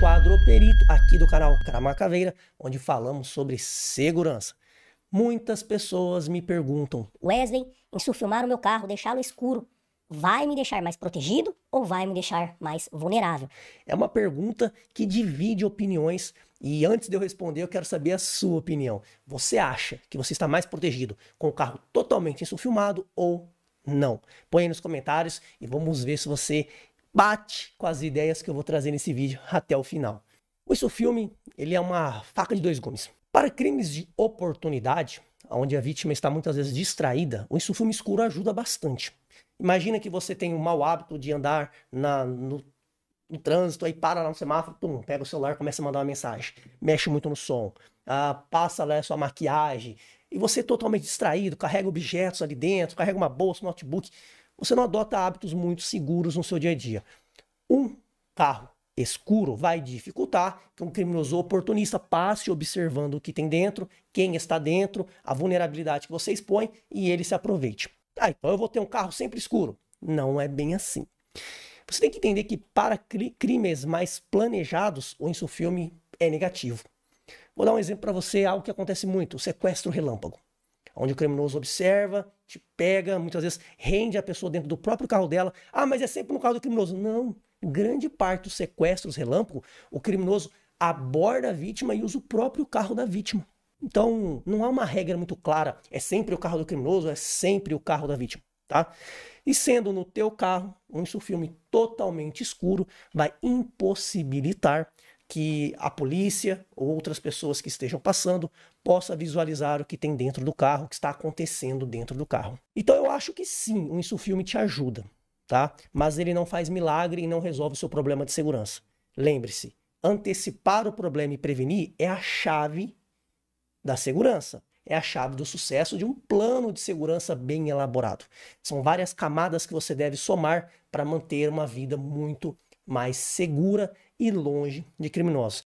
quadro Perito, aqui do canal Cramacaveira, onde falamos sobre segurança. Muitas pessoas me perguntam: Wesley, insufilmar o meu carro, deixá-lo escuro, vai me deixar mais protegido ou vai me deixar mais vulnerável? É uma pergunta que divide opiniões e antes de eu responder, eu quero saber a sua opinião. Você acha que você está mais protegido com o carro totalmente insufilmado ou não? Põe aí nos comentários e vamos ver se você bate com as ideias que eu vou trazer nesse vídeo até o final. O filme ele é uma faca de dois gumes. Para crimes de oportunidade, onde a vítima está muitas vezes distraída, o insufilme escuro ajuda bastante. Imagina que você tem o mau hábito de andar na, no, no, trânsito, aí para lá no semáforo, pum, pega o celular, começa a mandar uma mensagem, mexe muito no som, ah, passa lá a sua maquiagem, e você é totalmente distraído, carrega objetos ali dentro, carrega uma bolsa, um notebook, você não adota hábitos muito seguros no seu dia a dia. Um carro escuro vai dificultar que um criminoso oportunista passe observando o que tem dentro, quem está dentro, a vulnerabilidade que você expõe e ele se aproveite. Ah, então eu vou ter um carro sempre escuro. Não é bem assim. Você tem que entender que para crimes mais planejados, o insufilme é negativo. Vou dar um exemplo para você, algo que acontece muito, o sequestro relâmpago onde o criminoso observa, te pega, muitas vezes rende a pessoa dentro do próprio carro dela. Ah, mas é sempre no carro do criminoso. Não. Grande parte dos sequestros relâmpago, o criminoso aborda a vítima e usa o próprio carro da vítima. Então, não há uma regra muito clara, é sempre o carro do criminoso, é sempre o carro da vítima, tá? E sendo no teu carro, um filme totalmente escuro vai impossibilitar que a polícia ou outras pessoas que estejam passando possa visualizar o que tem dentro do carro, o que está acontecendo dentro do carro. Então eu acho que sim, o insufilme te ajuda, tá? Mas ele não faz milagre e não resolve o seu problema de segurança. Lembre-se, antecipar o problema e prevenir é a chave da segurança. É a chave do sucesso de um plano de segurança bem elaborado. São várias camadas que você deve somar para manter uma vida muito mais segura e longe de criminosos.